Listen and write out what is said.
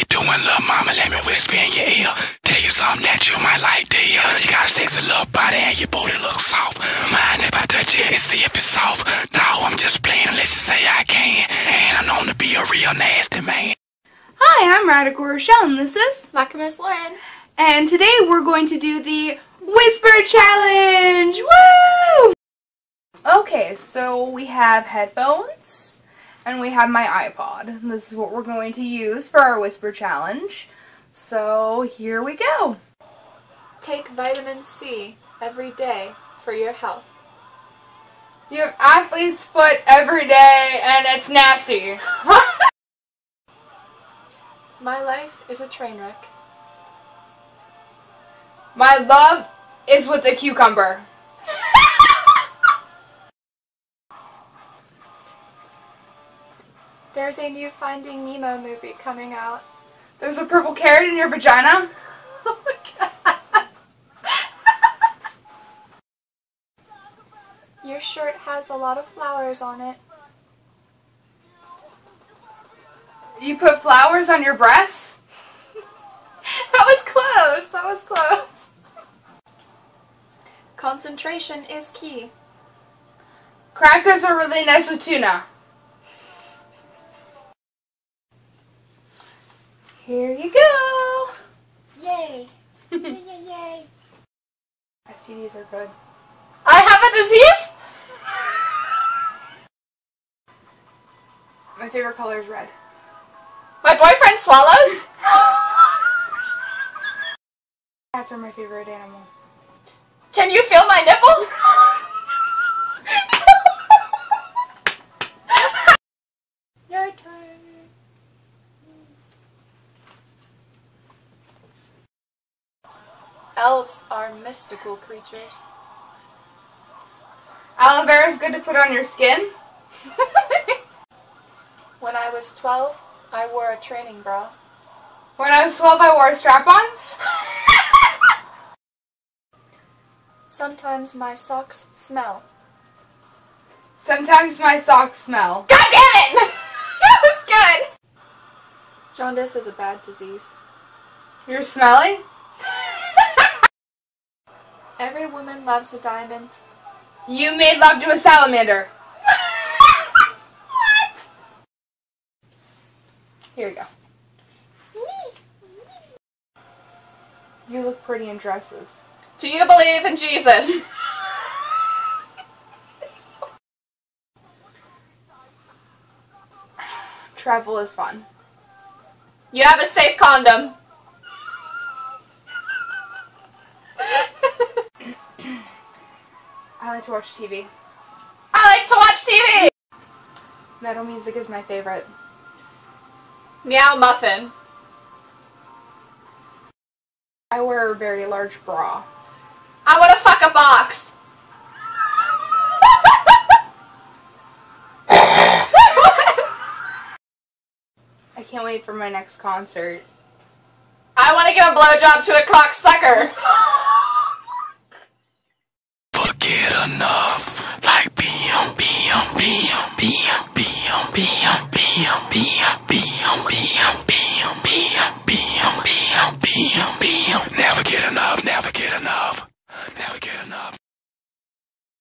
you doing, little mama? Let me whisper in your ear. Tell you something that you might like to hear. You got a sexy little body and your booty looks soft. Mind if I touch it and see if it's soft? No, I'm just playing unless you say I can. And I'm known to be a real nasty man. Hi, I'm Radical Roshell, and this is Miss Lauren. And today we're going to do the Whisper Challenge! Woo! Okay, so we have headphones, and we have my iPod. This is what we're going to use for our Whisper Challenge. So here we go. Take vitamin C every day for your health. You have athlete's foot every day, and it's nasty. My life is a train wreck. My love is with a cucumber. There's a new Finding Nemo movie coming out. There's a purple carrot in your vagina. Oh my god. Your shirt has a lot of flowers on it. You put flowers on your breasts? That was close. That was close. Concentration is key. Crackers are really nice with tuna. Here you go. Yay. yay, yay, yay. STDs are good. I have a disease? My favorite color is red. My boyfriend swallows? Cats are my favorite animal. Can you feel my nipple? Your turn. Elves are mystical creatures. Aloe vera is good to put on your skin. when I was 12, I wore a training bra. When I was 12, I wore a strap on. Sometimes my socks smell. Sometimes my socks smell. God damn it! that was good! Jaundice is a bad disease. You're smelly? Every woman loves a diamond. You made love to a salamander. what? Here we go. You look pretty in dresses. Do you believe in Jesus? Travel is fun. You have a safe condom. Like to watch TV. I like to watch TV! Metal music is my favorite. Meow muffin. I wear a very large bra. I want to fuck a box. I can't wait for my next concert. I want to give a blowjob to a cocksucker. Forget enough.